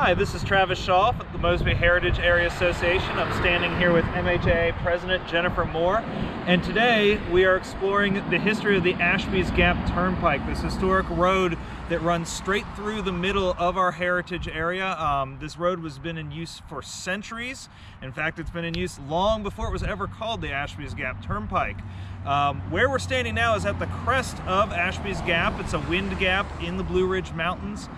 Hi, this is Travis Shaw with the Mosby Heritage Area Association. I'm standing here with MHA President Jennifer Moore, and today we are exploring the history of the Ashby's Gap Turnpike, this historic road that runs straight through the middle of our heritage area. Um, this road has been in use for centuries. In fact, it's been in use long before it was ever called the Ashby's Gap Turnpike. Um, where we're standing now is at the crest of Ashby's Gap. It's a wind gap in the Blue Ridge Mountains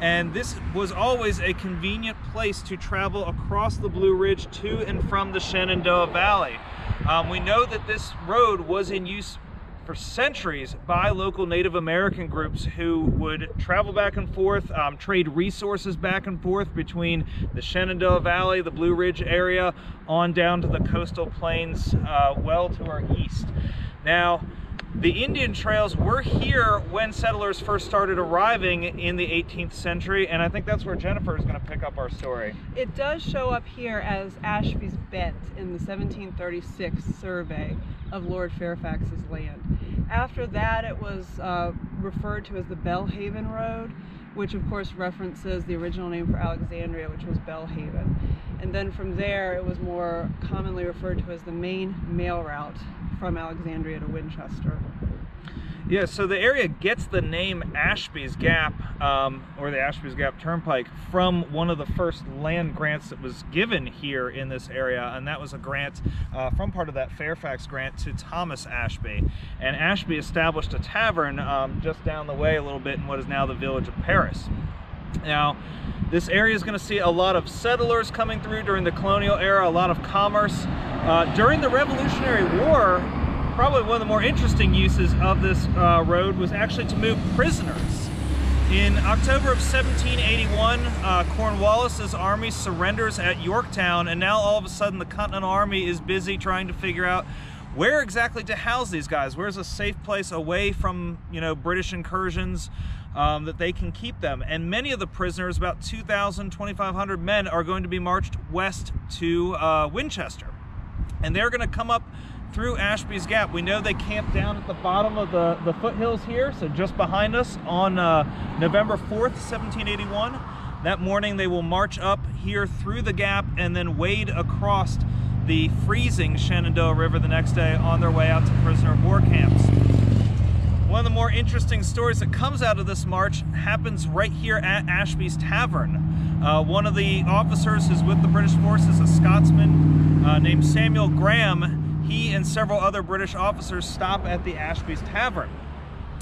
and this was always a convenient place to travel across the Blue Ridge to and from the Shenandoah Valley. Um, we know that this road was in use for centuries by local Native American groups who would travel back and forth, um, trade resources back and forth between the Shenandoah Valley, the Blue Ridge area, on down to the coastal plains uh, well to our east. Now, the Indian trails were here when settlers first started arriving in the 18th century, and I think that's where Jennifer is going to pick up our story. It does show up here as Ashby's Bent in the 1736 survey of Lord Fairfax's land. After that, it was uh, referred to as the Belhaven Road, which of course references the original name for Alexandria, which was Belhaven. And then from there, it was more commonly referred to as the main mail route from Alexandria to Winchester. Yeah, so the area gets the name Ashby's Gap, um, or the Ashby's Gap Turnpike, from one of the first land grants that was given here in this area, and that was a grant uh, from part of that Fairfax grant to Thomas Ashby. And Ashby established a tavern um, just down the way a little bit in what is now the village of Paris. Now, this area is going to see a lot of settlers coming through during the colonial era, a lot of commerce. Uh, during the Revolutionary War, probably one of the more interesting uses of this uh, road was actually to move prisoners. In October of 1781, uh, Cornwallis's army surrenders at Yorktown, and now all of a sudden the Continental Army is busy trying to figure out where exactly to house these guys. Where's a safe place away from, you know, British incursions um, that they can keep them. And many of the prisoners, about 2,000, 2,500 men, are going to be marched west to uh, Winchester. And they're going to come up through Ashby's Gap. We know they camped down at the bottom of the, the foothills here, so just behind us on uh, November 4th, 1781. That morning they will march up here through the gap and then wade across the freezing Shenandoah River the next day on their way out to prisoner of war camps. One of the more interesting stories that comes out of this march happens right here at Ashby's Tavern. Uh, one of the officers who's with the British forces, a Scotsman uh, named Samuel Graham, he and several other British officers stop at the Ashby's Tavern.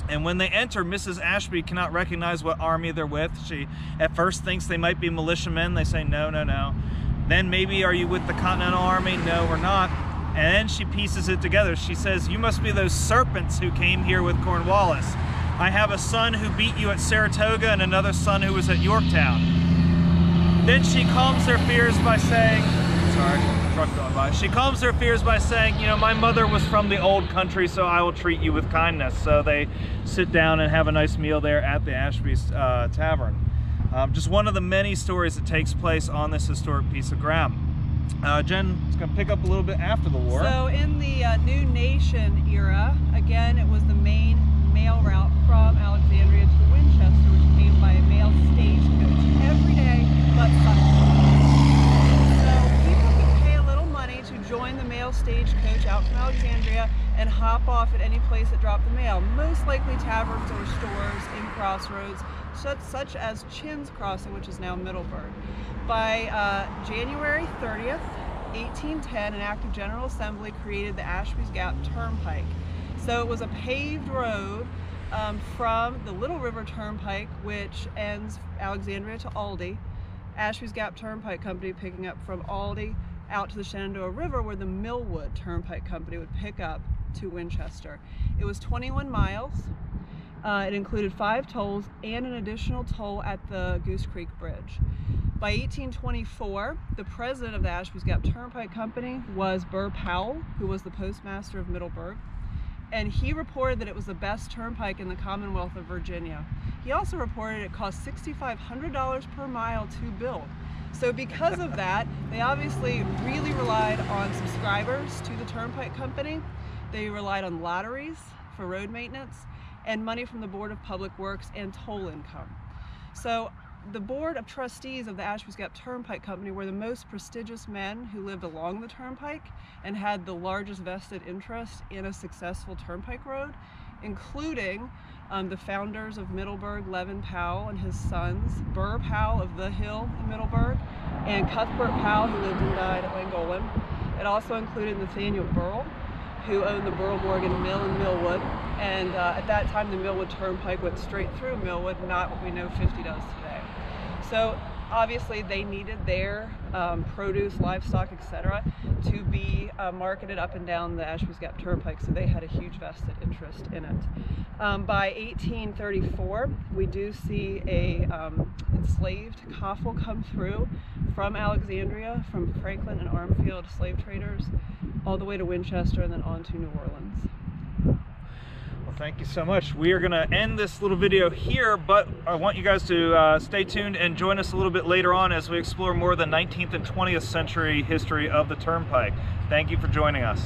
And when they enter, Mrs. Ashby cannot recognize what army they're with. She at first thinks they might be militiamen. They say, no, no, no. Then maybe, are you with the Continental Army? No, we're not. And then she pieces it together. She says, you must be those serpents who came here with Cornwallis. I have a son who beat you at Saratoga and another son who was at Yorktown. Then she calms her fears by saying, sorry, truck going by. She calms her fears by saying, you know, my mother was from the old country, so I will treat you with kindness. So they sit down and have a nice meal there at the Ashby's uh, Tavern. Um, just one of the many stories that takes place on this historic piece of ground. Uh, Jen is going to pick up a little bit after the war. So in the uh, New Nation era, again, it was the main mail route from Alexandria to Winchester, which came by a mail stagecoach every day but Sunday. So people could pay a little money to join the mail stagecoach out from Alexandria and hop off at any place that dropped the mail, most likely taverns or stores in crossroads, such, such as Chinn's Crossing, which is now Middleburg. By uh, January 30th, 1810, an act of General Assembly created the Ashby's Gap Turnpike. So it was a paved road um, from the Little River Turnpike, which ends Alexandria to Aldie, Ashby's Gap Turnpike Company picking up from Aldie out to the Shenandoah River where the Millwood Turnpike Company would pick up to Winchester. It was 21 miles. Uh, it included five tolls and an additional toll at the Goose Creek Bridge. By 1824, the president of the Ashby's Gap Turnpike Company was Burr Powell, who was the postmaster of Middleburg, and he reported that it was the best turnpike in the Commonwealth of Virginia. He also reported it cost $6,500 per mile to build. So because of that, they obviously really relied on subscribers to the Turnpike Company. They relied on lotteries for road maintenance and money from the Board of Public Works and toll income. So the board of trustees of the Ashby's Gap Turnpike Company were the most prestigious men who lived along the turnpike and had the largest vested interest in a successful turnpike road, including um, the founders of Middleburg, Levin Powell and his sons, Burr Powell of The Hill in Middleburg, and Cuthbert Powell, who lived and died at Llangollen. It also included Nathaniel Burwell, who owned the Burwell Morgan Mill in Millwood. And uh, at that time, the Millwood Turnpike went straight through Millwood, not what we know 50 does today. So obviously they needed their um, produce, livestock, etc. to be uh, marketed up and down the Ashby's Gap Turnpike, so they had a huge vested interest in it. Um, by 1834, we do see a um, enslaved coffle come through from Alexandria, from Franklin and Armfield slave traders, all the way to Winchester and then on to New Orleans. Thank you so much. We are going to end this little video here, but I want you guys to uh, stay tuned and join us a little bit later on as we explore more of the 19th and 20th century history of the Turnpike. Thank you for joining us.